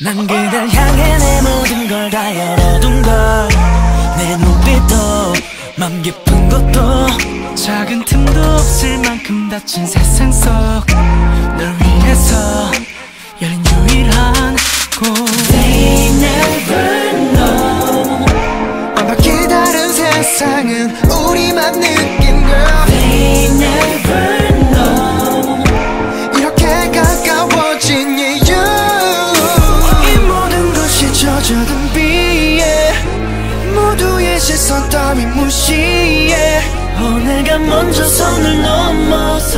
난 그댈 향해 내 모든 걸 다 열어둔 걸내 눈빛도 맘 깊은 것도 작은 틈도 없을 만큼 닫힌 세상 속. 널 위해서 열린 유일한 곳. They never know. 완벽히 다른 세상은 우리만 느낀 선 따위 무시해. 어 내가 먼저 선을 넘어설게